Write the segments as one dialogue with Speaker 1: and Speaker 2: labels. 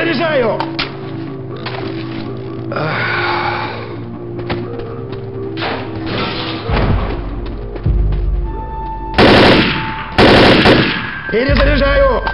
Speaker 1: Перезаряжаю! Перезаряжаю!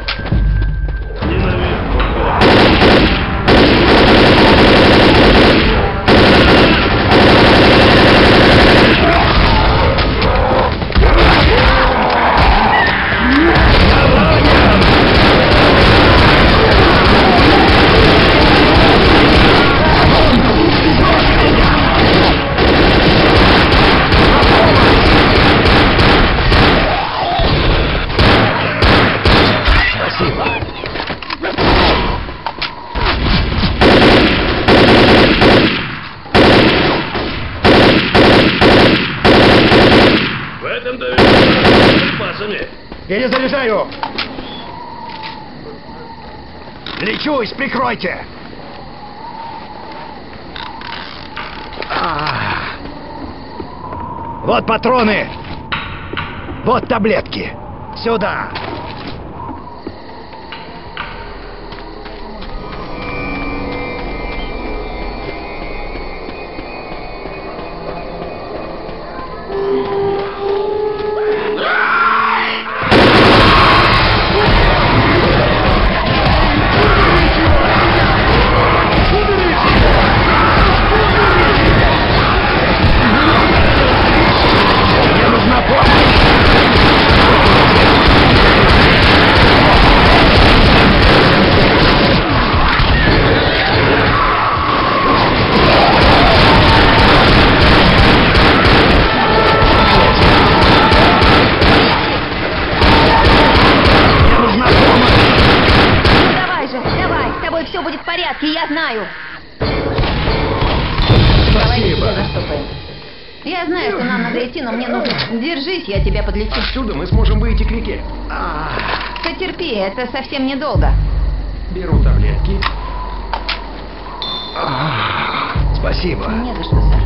Speaker 1: Перезаряжаю! Лечусь, прикройте! А. Вот патроны! Вот таблетки! Сюда!
Speaker 2: Знаю.
Speaker 1: Спасибо!
Speaker 2: Я знаю, что нам надо идти, но мне нужно... Держись, я тебя подлечу.
Speaker 3: Отсюда мы сможем выйти к реке.
Speaker 2: Потерпи, это совсем недолго.
Speaker 3: Беру таблетки.
Speaker 1: Спасибо!
Speaker 2: Не за что, сэр.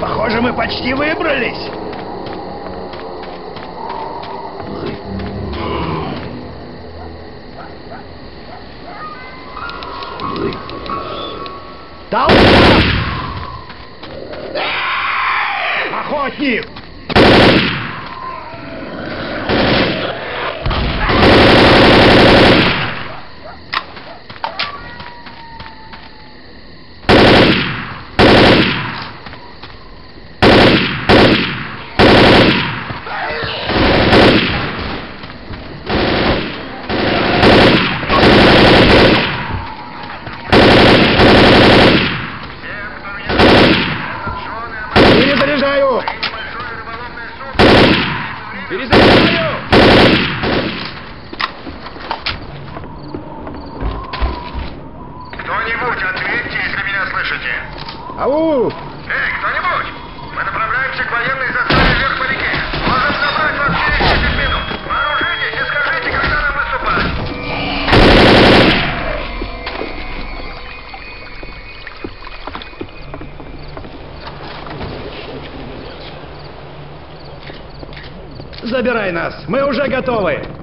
Speaker 1: Похоже, мы почти выбрались! Охотник! Перезаряжаю!
Speaker 3: Перезаряжаю!
Speaker 4: Кто-нибудь ответьте, если меня слышите.
Speaker 1: Ау!
Speaker 4: Эй, кто-нибудь! Мы направляемся к военной заставе вверх по реке. Можем забрать вас через 10 минут. Вооружитесь и скажите, когда нам выступать.
Speaker 1: Забирай нас! Мы уже готовы!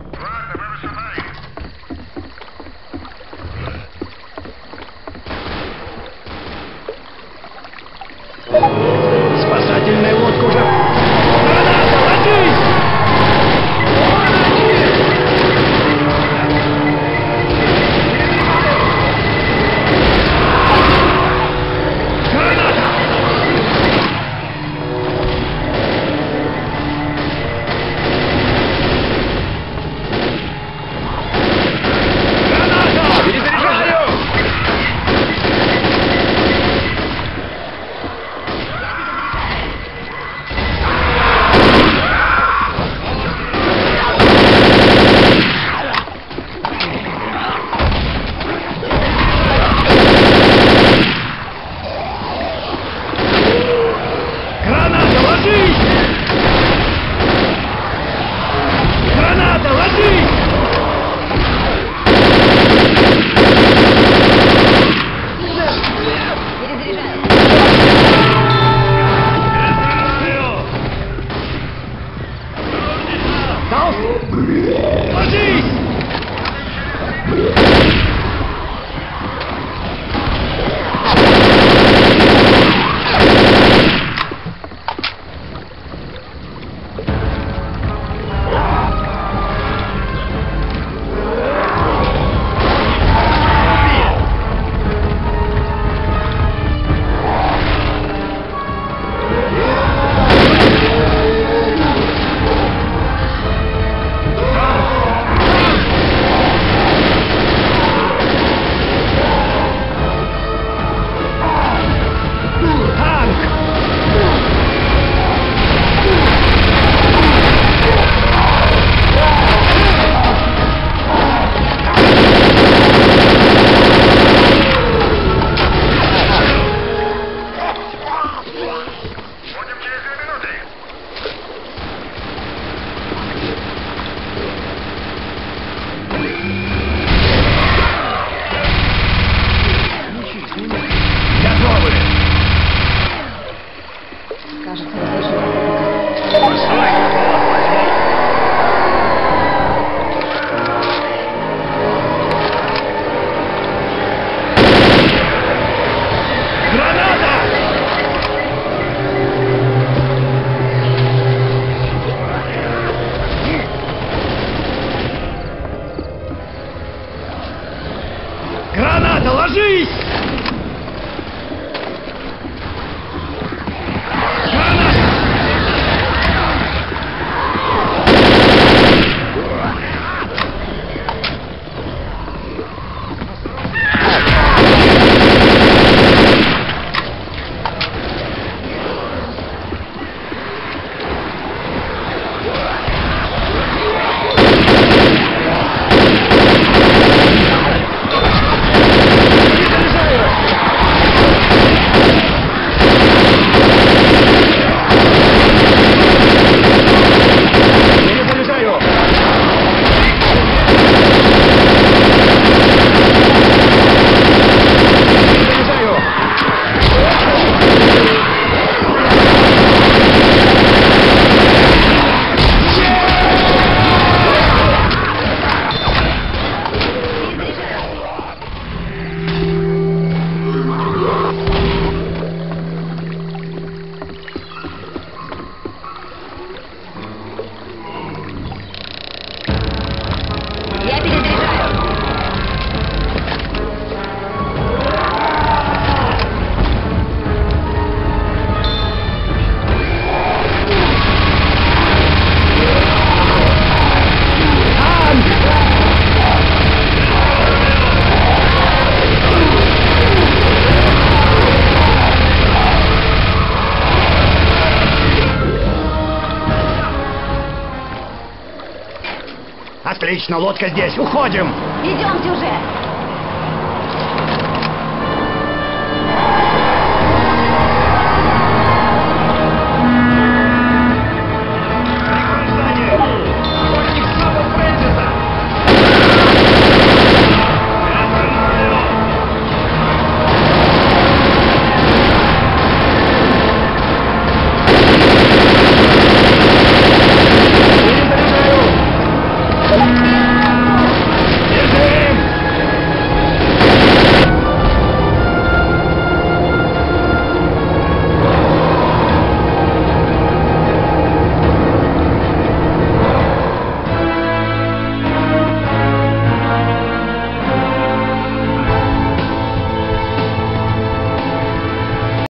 Speaker 1: Спасательная Jesus!
Speaker 2: Отлично, лодка здесь, уходим!
Speaker 1: Идемте уже.